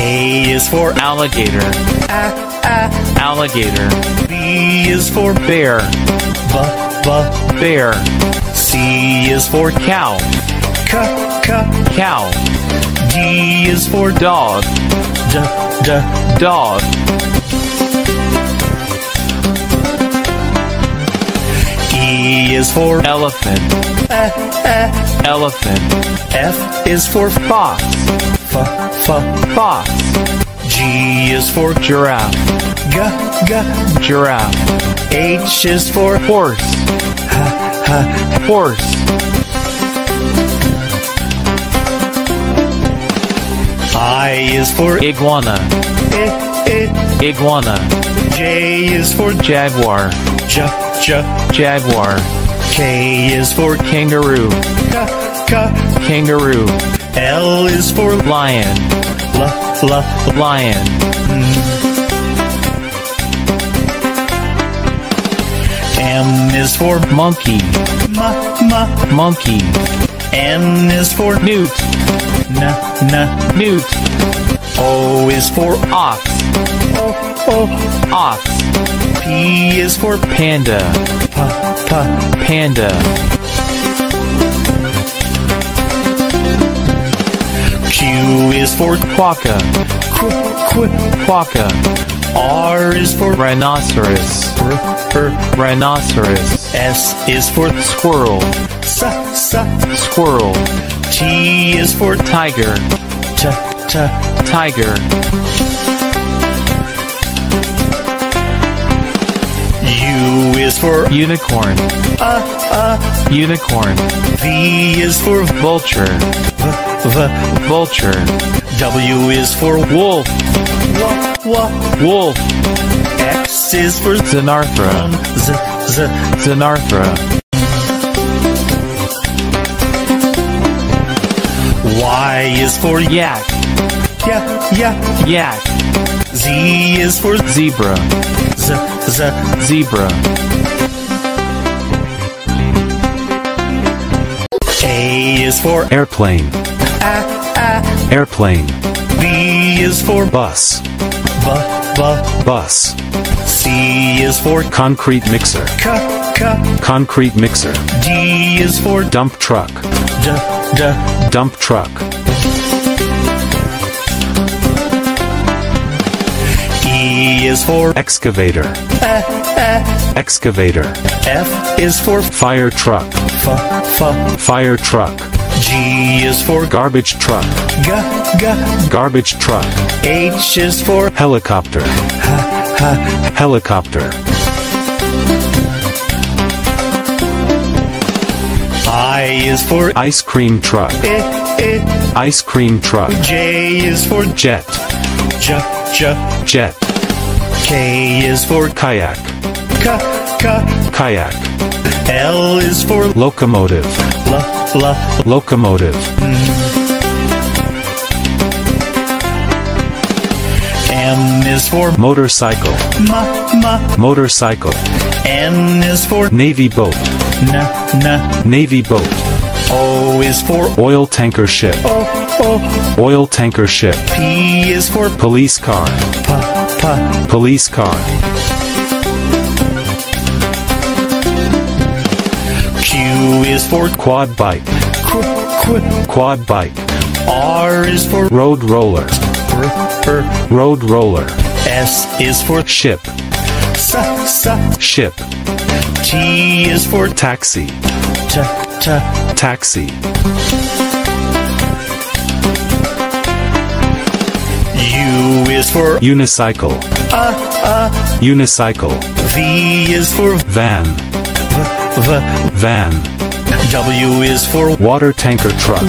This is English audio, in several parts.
A is for alligator, a, a. alligator, B is for bear, b, b. bear, C is for cow, c, c. cow, D is for d, dog, d. dog, E is for elephant, uh, uh. Elephant, F is for fox, f, f. fox, G is for g, giraffe, g. giraffe, H is for horse, horse, I is for iguana, I, I. iguana, J is for jaguar, j, j. jaguar, K is for kangaroo, k, k. kangaroo, L is for lion, l. lion, M is for monkey, ma, ma. monkey, N is for newt, n, n. newt, O is for ox, o, o. ox, P is for panda, p. panda, Q is for quokka, qu, qu. quokka, R is for rhinoceros, r, r. rhinoceros, S is for squirrel, s, s. squirrel, T is for t, tiger, t. tiger, U is for unicorn, uh, uh. unicorn, V is for vulture, v. vulture, W is for w, wolf, w. wolf, X is for z, Xenarthra, z. Xenarthra, Y is for y, yak, yeah, yeah. yak, Z is for z, zebra, z. zebra, A is for airplane, airplane, B is for bus, b. b, bus, C is for concrete mixer, c. c. concrete mixer, D is for dump truck, d. d. dump truck, E is for excavator, excavator, F is for fire truck, F, f. fire truck, G is for garbage truck, g. garbage truck, H is for helicopter, Ha, ha. helicopter, I is for ice cream truck, I, I. ice cream truck, J is for jet, j, j. jet, K is for kayak, k, k. kayak, L is for locomotive, l. locomotive, M is for motorcycle, ma, ma. motorcycle, N is for navy boat, n, n. navy boat, O is for oil tanker ship, o, o. oil tanker ship, P is for police car, p. police car, Q is for quad bike, qu, qu. quad bike, R is for road roller, r, r. road roller, S is for ship, s, s. ship, T is for taxi, t. taxi, U is for unicycle, uh, uh. unicycle, V is for van, v. van, W is for water tanker truck,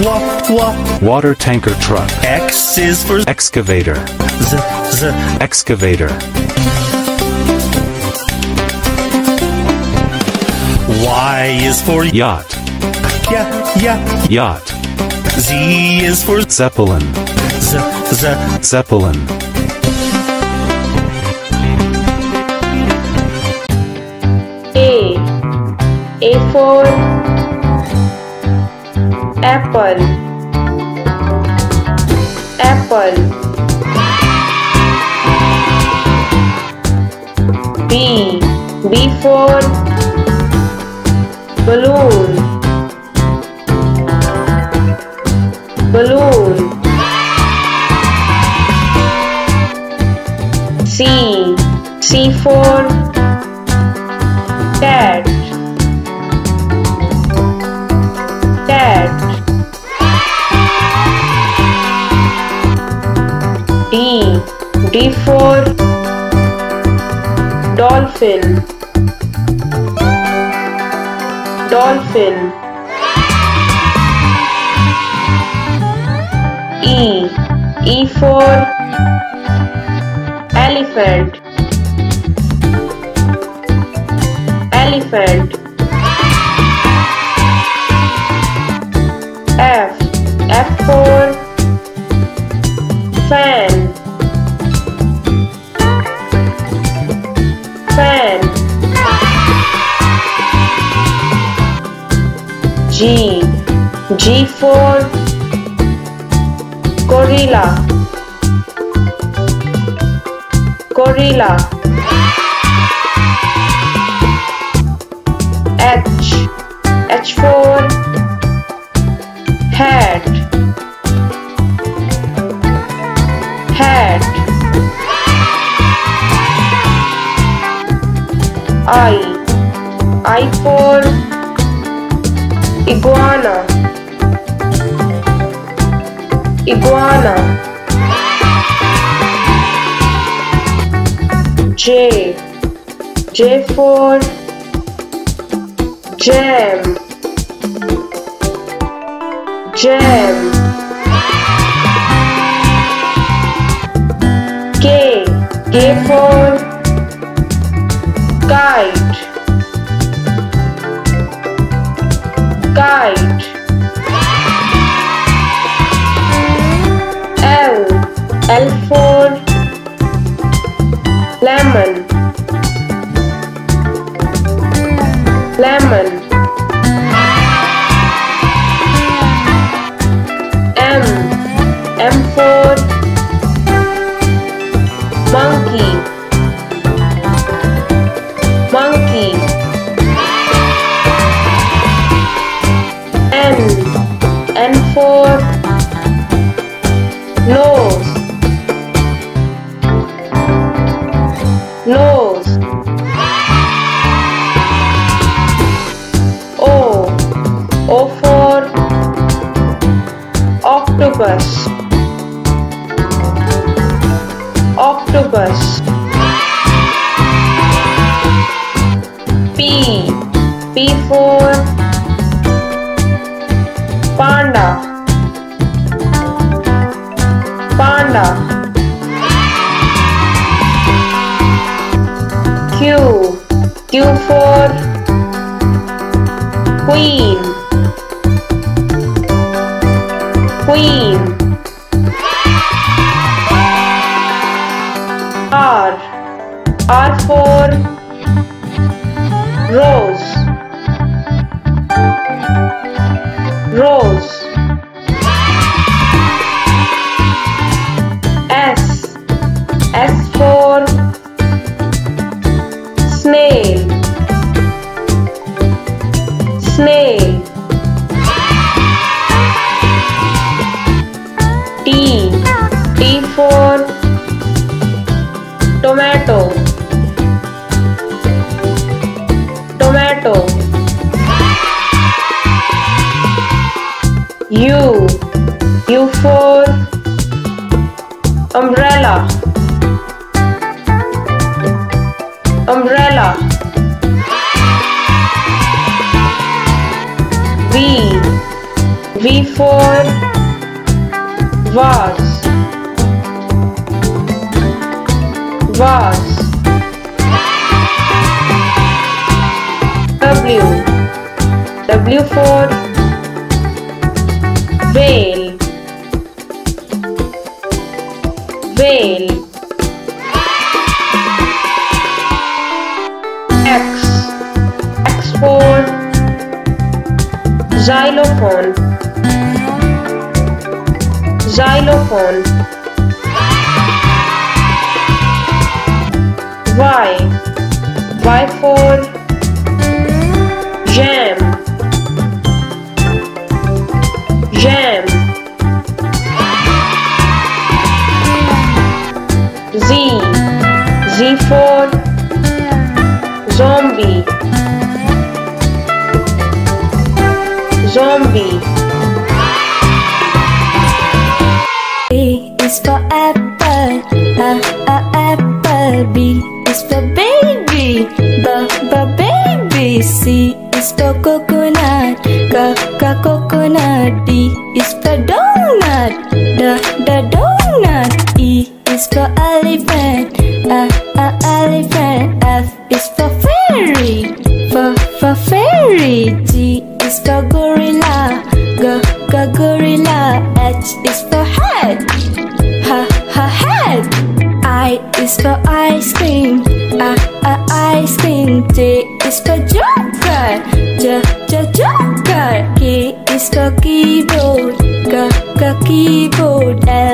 water tanker truck, X is for excavator, z, z. excavator, Y is for yacht, yeah, yeah. yacht, Z is for z, zeppelin, z. zeppelin, A four, apple apple. B B four, balloon. Balloon. C C four, cat. D D for dolphin. Dolphin. E. E for elephant. Elephant G for gorilla. Gorilla J for jam. Jam Q. Q for queen. Queen. R. R for rose. Rose vase vase W. W for whale. Whale. X. X for xylophone xylophone Y Y for Ka, ka coconut tea is the donut. The people down.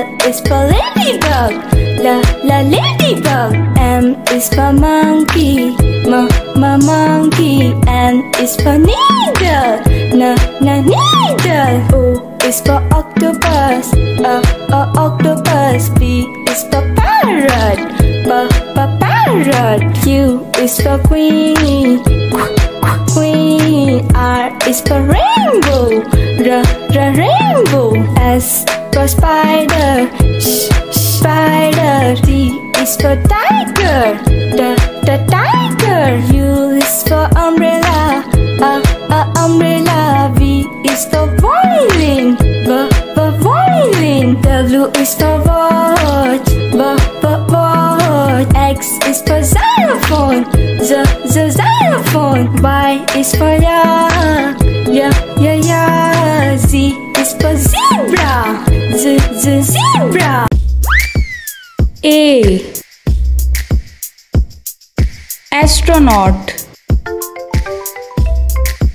is for ya. Yeah, yeah, yeah. Z is for zebra. Z, z, zebra. A. Astronaut.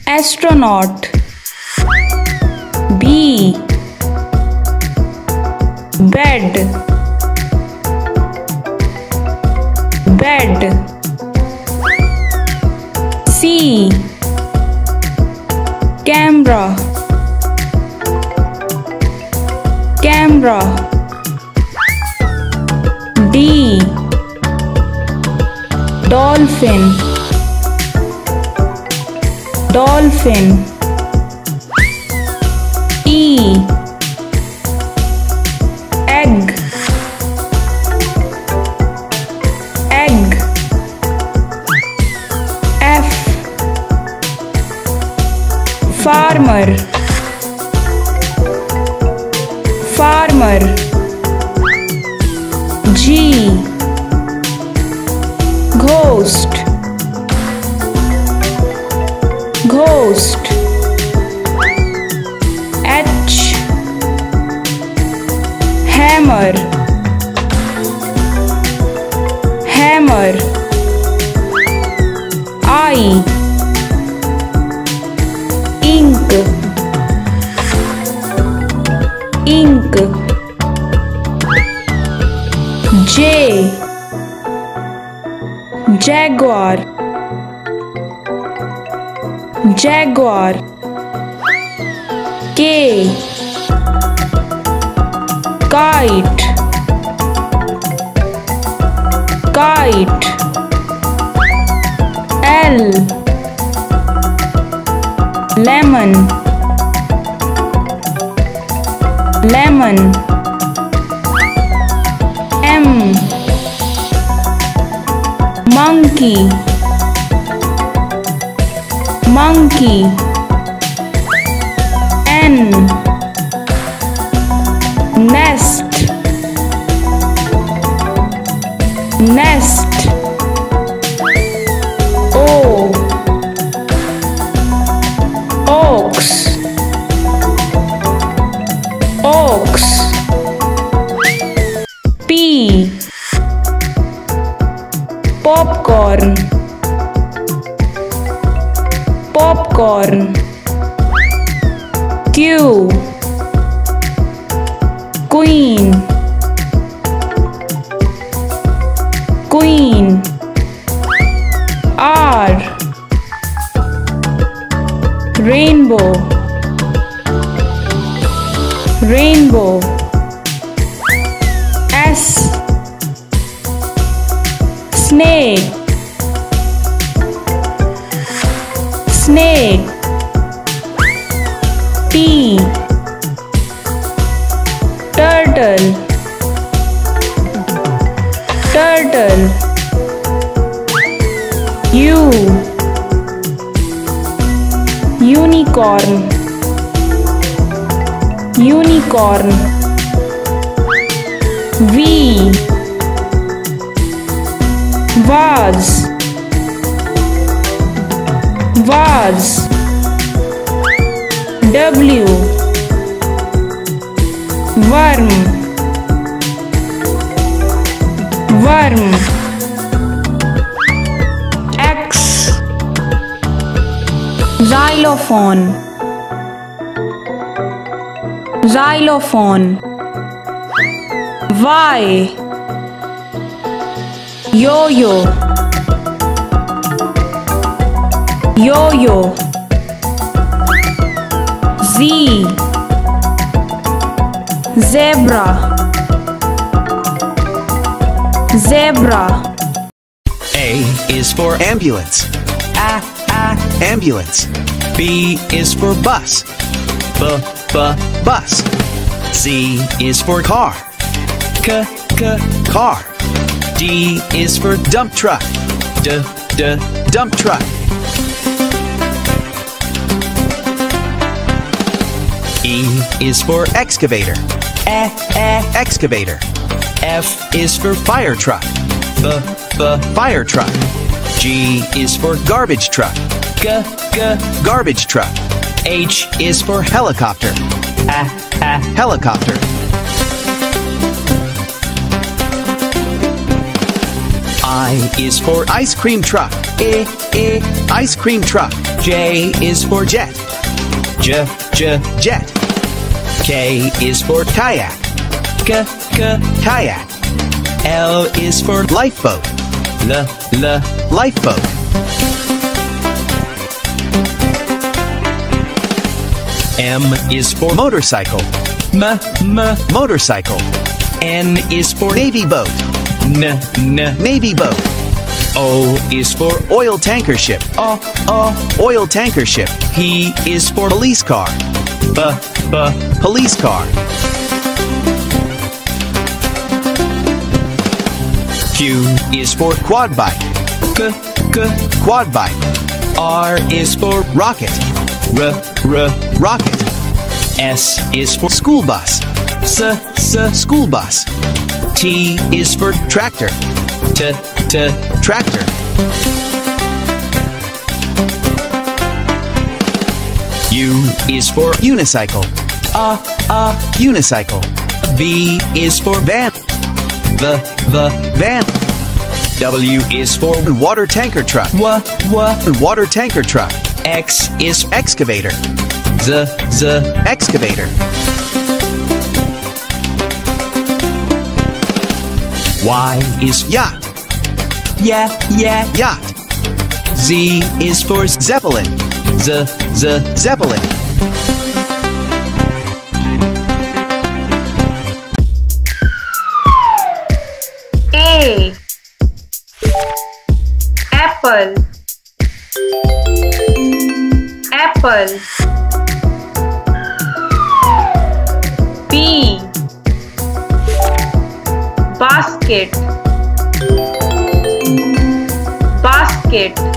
Astronaut. dolphin. Dolphin. E. Egg. Egg. F. Farmer. Farmer. lemon. M. Monkey. Monkey. Unicorn xylophone Y yo-yo yo-yo Z zebra zebra A is for ambulance. A, a, ambulance. B is for bus. B, b, bus. C is for car. C, c, car. D is for dump truck. D, d, dump truck. E is for excavator. E, e, excavator. F is for fire truck. B, b, fire truck. G is for garbage truck. G, g, garbage truck. H is for helicopter. A, a, helicopter. I is for ice cream truck. I, I, ice cream truck. J is for jet. J, j, jet. K is for kayak. K, k, kayak. L is for lifeboat. L, l, lifeboat. M is for motorcycle. M, m, motorcycle. N is for navy boat. N, n, navy boat. O is for oil tanker ship. O, o, oil tanker ship. P is for police car. B, b, police car. Q is for quad bike. K, k, quad bike. R is for rocket. R, r, rocket. S is for school bus. S, s, school bus. T is for tractor. T, t, tractor. U is for unicycle. A, a, unicycle. V is for van. The, the, van. W is for water tanker truck. W, w, water tanker truck. X is excavator. Z, z, excavator. Y is yacht. Yeah, yeah, yacht. Z is for zeppelin. Z, z, zeppelin. Apple B basket basket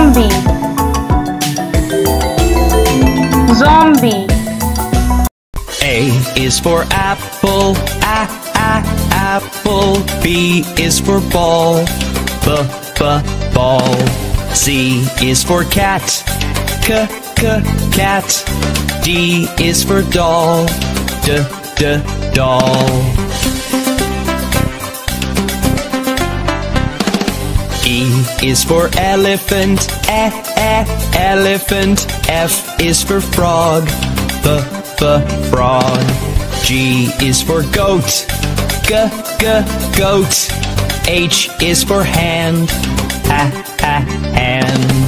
Zombie. Zombie. A is for apple, a a apple. B is for ball, b b ball. C is for cat, c c cat. D is for doll, d d doll. E is for elephant, e e elephant. F is for frog, f f frog. G is for goat, g g goat. H is for hand, ha ha hand.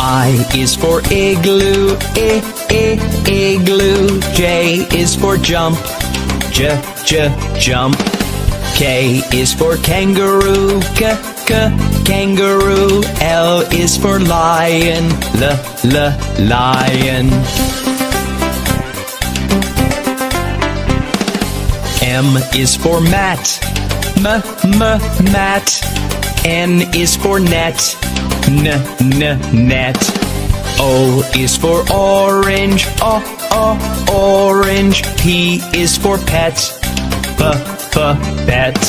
I is for igloo, I I igloo. J is for jump, j j jump. K is for kangaroo, k k kangaroo. L is for lion, l l lion. M is for mat, m m mat. N is for net, n n net. O is for orange, o o orange. P is for pet, p p pet.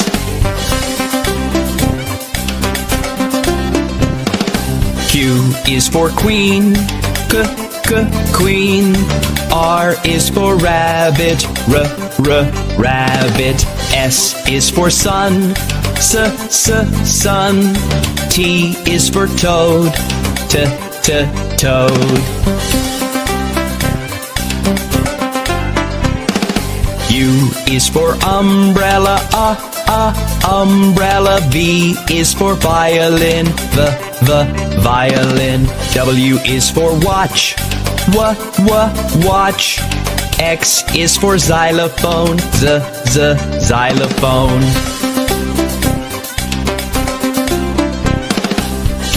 Q is for queen, k k queen. R is for rabbit, r r rabbit. S is for sun, s s sun. T is for toad, t to Toad. U is for umbrella, uh, uh, umbrella. V is for violin, the, the, violin. W is for watch, Wha wha watch. X is for xylophone, z, z, xylophone.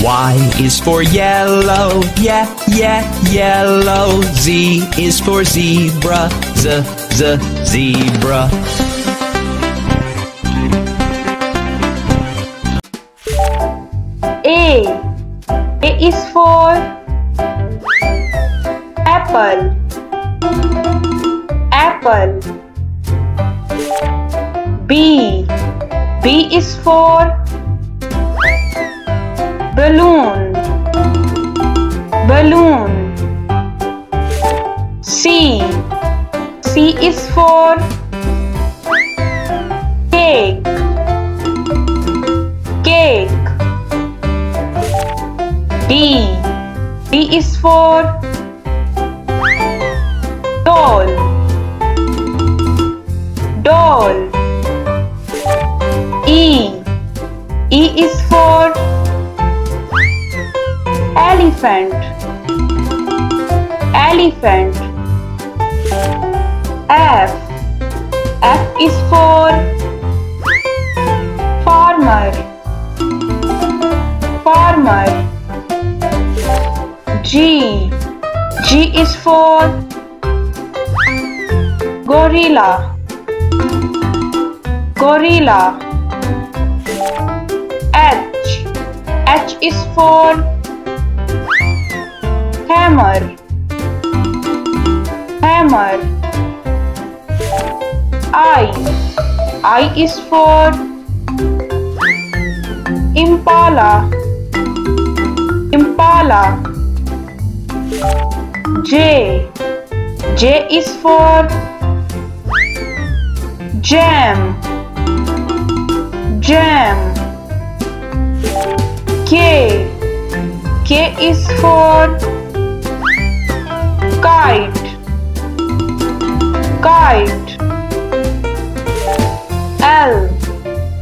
Y is for yellow, yeah, yeah, yellow. Z is for zebra, z, z, zebra. A. A is for apple. Apple. B. B is for balloon. Balloon. C. C is for cake. Cake. D. D is for elephant. Elephant. F. F is for farmer. Farmer. G. G is for gorilla. Gorilla. H. H is for hammer. Hammer. I. I is for impala. Impala. J. J is for jam. Jam. K. K is for kite. Kite. L.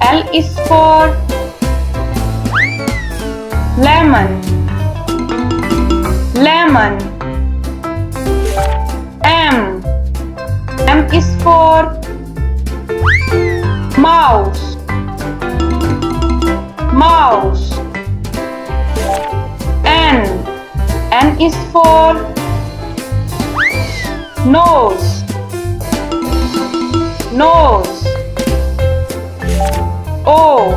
L is for lemon. Lemon. M. M is for mouse. Mouse. N. N is for nose. Nose. O.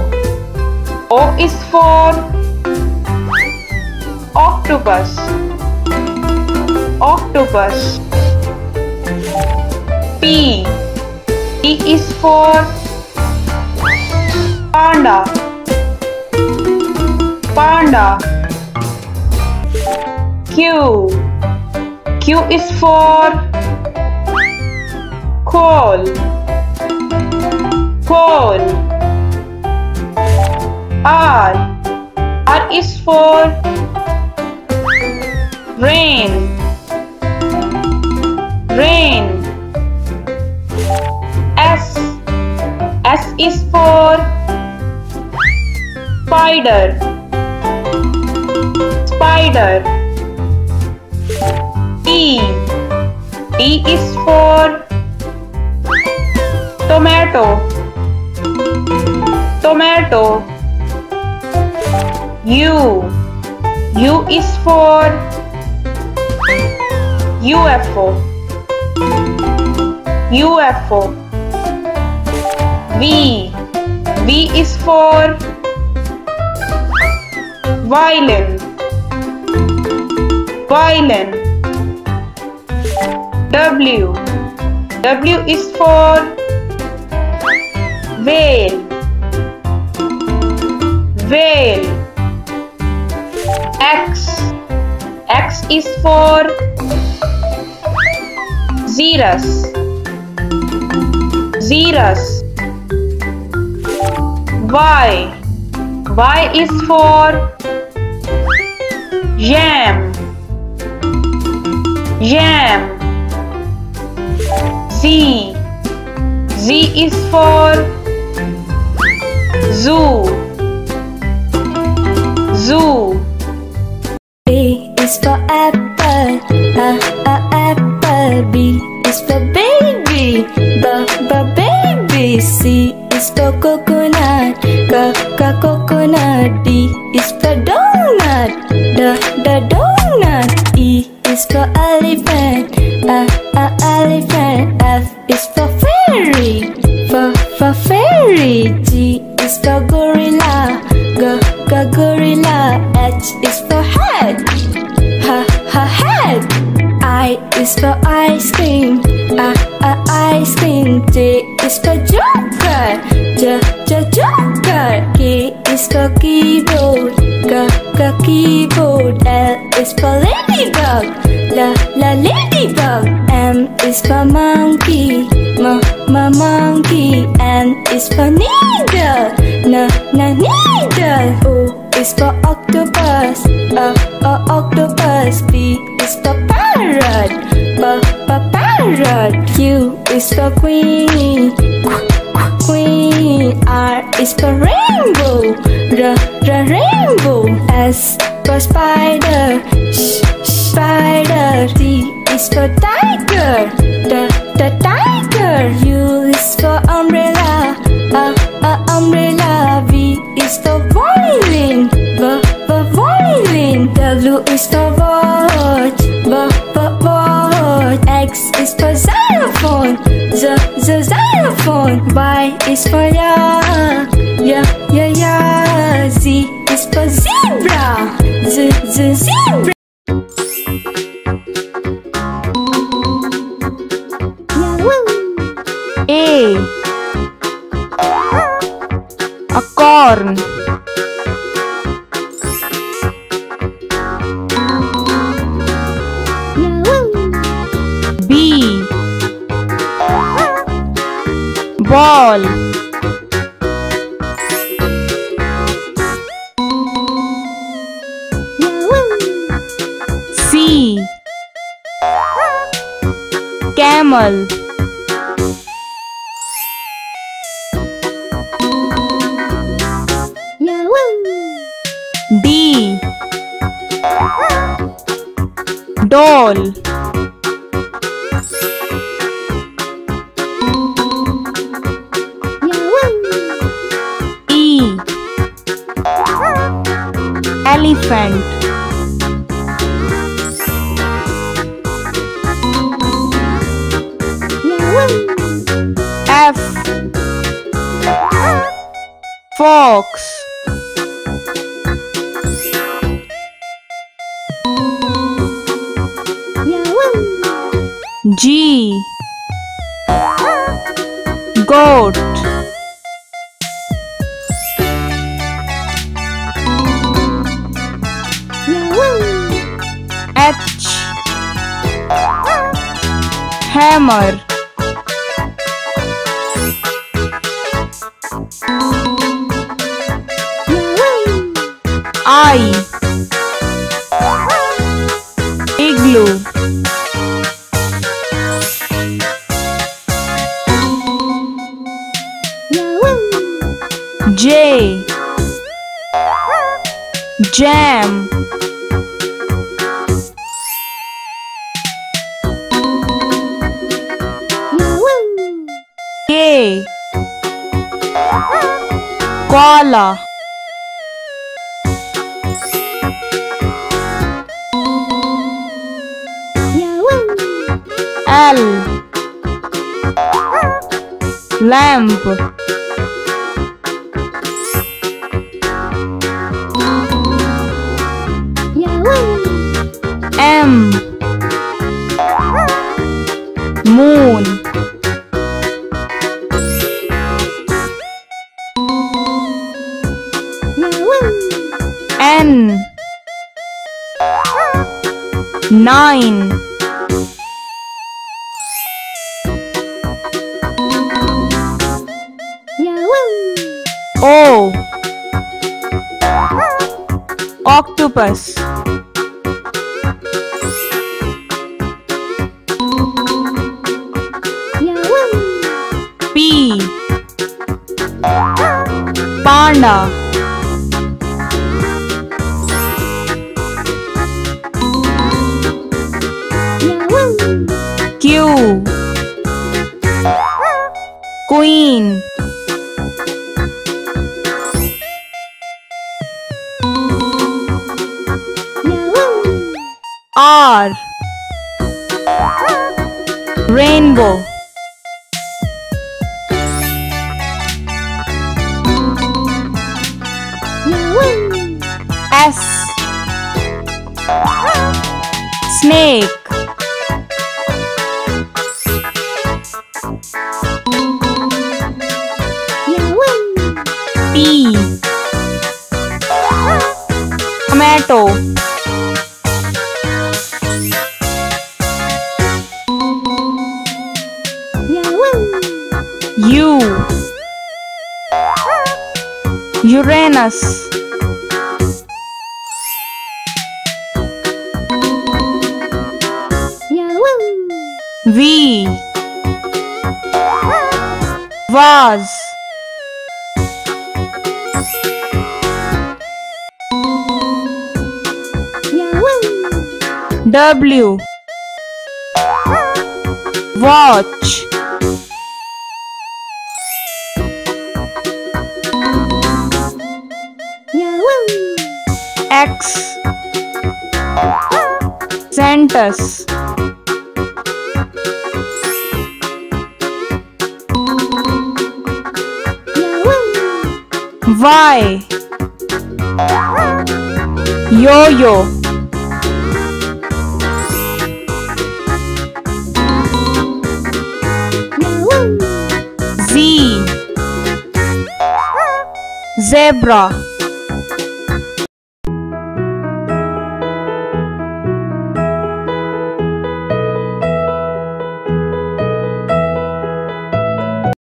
O is for octopus. Octopus. P. P is for panda. Panda. Q. Q is for coal. Coal. R. R is for rain. Rain. S. S is for spider. Spider. T. T is for tomato. Tomato. U. U is for UFO. UFO. V. V is for violin. Violin. W. W is for whale. Whale. X. X is for Xerus. Xerus. Y. Y is for Yam. Yam. Z. Z is for zoo. Zoo. A is for apple, a a apple. B is for baby, b b baby. C is for coconut, c c coconut. S for spider, sh spider. T is for tiger, t t tiger. U is for umbrella, a a umbrella. V is for violin, v v violin. W is for watch, v v watch. X is for xylophone, z z xylophone. Y is for yak, ya ya ya. Z zebra, z z zebra. A. A corn. B. Ball. Camel. D. Doll. E. Elephant. Fox. J. Jam. K. Koala. L. Lamp. M. Moon. N. Nine. O. Octopus. Panda V. Was. W. Watch. X. Xantus Y Yo-yo. Z. Zebra